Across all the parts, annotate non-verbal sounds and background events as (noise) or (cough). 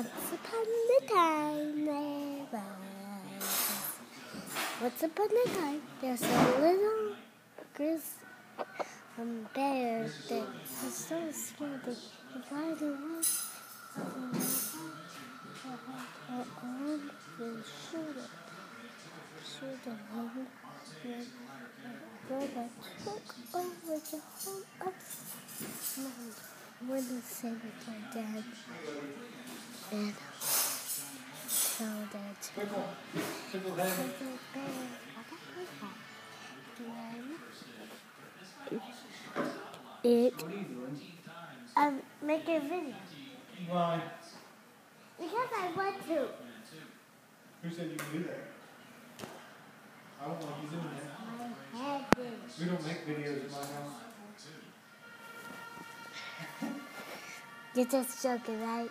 Once upon a time there was. Once upon a time there's a little grizzly um, bear that was so scared that he tried to run on and shoot it. Shoot the with a robot took over the whole earth. When the said my and so that it um, I'm making a video Why? because I want to. Who said you could do that? I don't want you doing that. My. We don't make videos in my house. (laughs) You're just joking, right?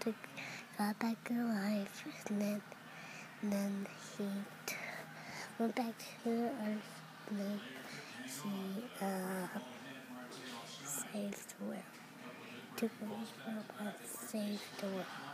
to got back to life and then and then he went back to earth and then he uh saved the world. Took over his world saved the world